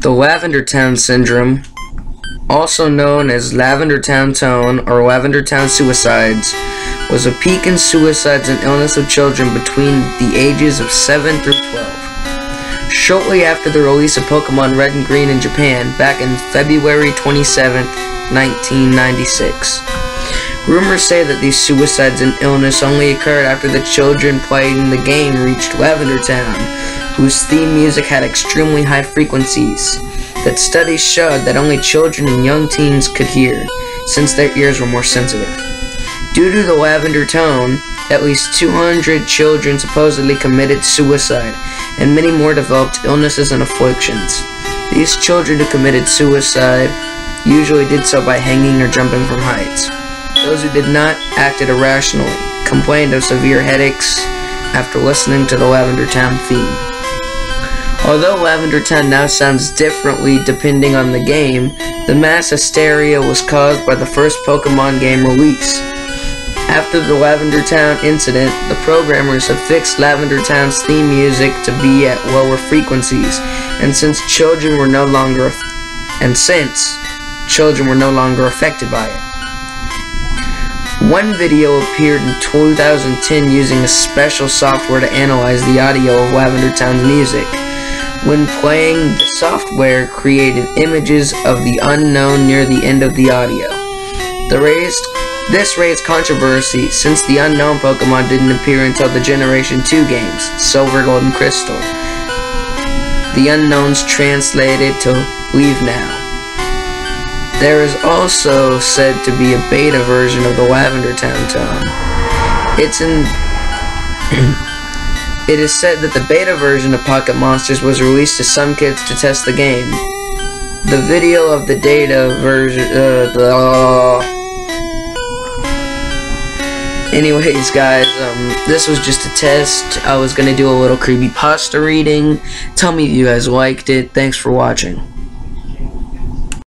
The Lavender Town Syndrome, also known as Lavender Town Tone or Lavender Town Suicides, was a peak in suicides and illness of children between the ages of 7 through 12. Shortly after the release of Pokemon Red and Green in Japan, back in February 27, 1996. Rumors say that these suicides and illness only occurred after the children playing the game reached Lavender Town, whose theme music had extremely high frequencies that studies showed that only children and young teens could hear, since their ears were more sensitive. Due to the lavender tone, at least 200 children supposedly committed suicide, and many more developed illnesses and afflictions. These children who committed suicide usually did so by hanging or jumping from heights. Those who did not acted irrationally, complained of severe headaches after listening to the Lavender Town theme. Although Lavender Town now sounds differently depending on the game, the mass hysteria was caused by the first Pokemon game release. After the Lavender Town incident, the programmers have fixed Lavender Town's theme music to be at lower frequencies, and since children were no longer and since children were no longer affected by it. One video appeared in 2010 using a special software to analyze the audio of Lavender Town's music. When playing, the software created images of the unknown near the end of the audio. The raised, this raised controversy since the unknown Pokemon didn't appear until the Generation 2 games, Silver, Gold, and Crystal. The unknowns translated to Leave Now. There is also said to be a beta version of the Lavender Town tone. It's in It is said that the beta version of Pocket Monsters was released to some kids to test the game. The video of the data version, uh, the, Anyways, guys, um, this was just a test. I was gonna do a little creepy pasta reading. Tell me if you guys liked it. Thanks for watching.